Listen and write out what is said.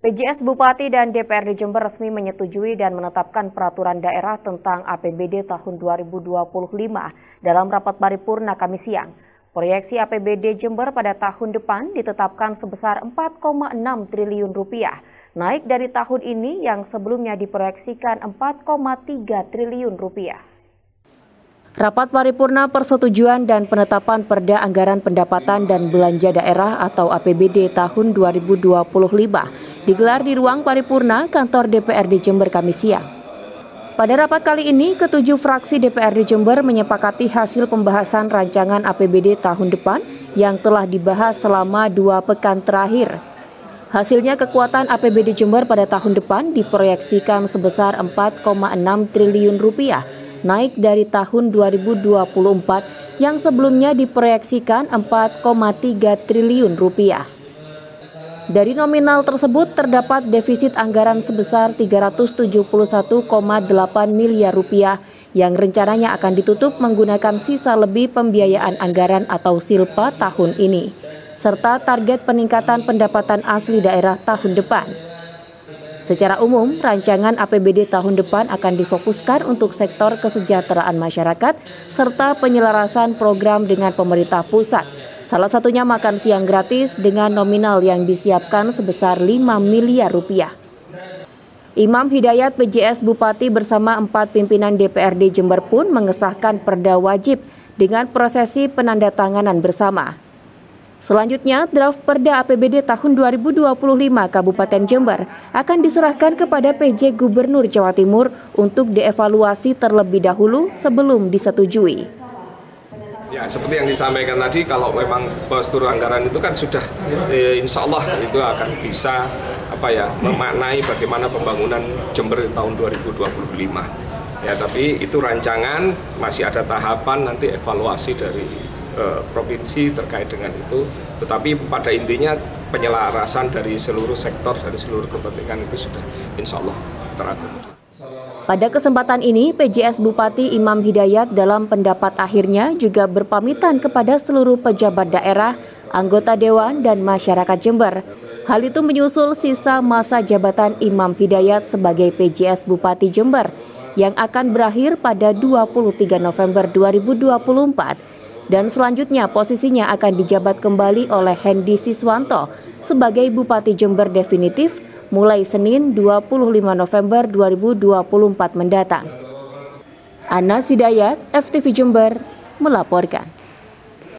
PJS Bupati dan DPRD Jember resmi menyetujui dan menetapkan peraturan daerah tentang APBD tahun 2025 dalam rapat paripurna kami siang. Proyeksi APBD Jember pada tahun depan ditetapkan sebesar 4,6 triliun rupiah, naik dari tahun ini yang sebelumnya diproyeksikan 4,3 triliun rupiah. Rapat paripurna persetujuan dan penetapan Perda Anggaran Pendapatan dan Belanja Daerah atau APBD tahun 2025 digelar di ruang paripurna kantor DPRD Jember Kamis siang. Pada rapat kali ini, ketujuh fraksi DPRD Jember menyepakati hasil pembahasan rancangan APBD tahun depan yang telah dibahas selama dua pekan terakhir. Hasilnya kekuatan APBD Jember pada tahun depan diproyeksikan sebesar 4,6 triliun rupiah naik dari tahun 2024 yang sebelumnya diproyeksikan 4,3 triliun rupiah. Dari nominal tersebut terdapat defisit anggaran sebesar 371,8 miliar rupiah yang rencananya akan ditutup menggunakan sisa lebih pembiayaan anggaran atau silpa tahun ini, serta target peningkatan pendapatan asli daerah tahun depan. Secara umum, rancangan APBD tahun depan akan difokuskan untuk sektor kesejahteraan masyarakat serta penyelarasan program dengan pemerintah pusat. Salah satunya makan siang gratis dengan nominal yang disiapkan sebesar 5 miliar rupiah. Imam Hidayat PJS Bupati bersama empat pimpinan DPRD Jember pun mengesahkan perda wajib dengan prosesi penandatanganan bersama. Selanjutnya, draft Perda APBD tahun 2025 Kabupaten Jember akan diserahkan kepada PJ Gubernur Jawa Timur untuk dievaluasi terlebih dahulu sebelum disetujui. Ya, seperti yang disampaikan tadi, kalau memang postur anggaran itu kan sudah eh, insya Allah itu akan bisa apa ya memaknai bagaimana pembangunan Jember tahun 2025. Ya, tapi itu rancangan masih ada tahapan nanti evaluasi dari uh, provinsi terkait dengan itu. Tetapi pada intinya penyelarasan dari seluruh sektor, dari seluruh kepentingan itu sudah insya Allah terakomodir. Pada kesempatan ini, PJS Bupati Imam Hidayat dalam pendapat akhirnya juga berpamitan kepada seluruh pejabat daerah, anggota dewan, dan masyarakat Jember. Hal itu menyusul sisa masa jabatan Imam Hidayat sebagai PJS Bupati Jember yang akan berakhir pada 23 November 2024 dan selanjutnya posisinya akan dijabat kembali oleh Hendi Siswanto sebagai Bupati Jember definitif mulai Senin 25 November 2024 mendatang. Ana Sidayat, FTV Jember, melaporkan.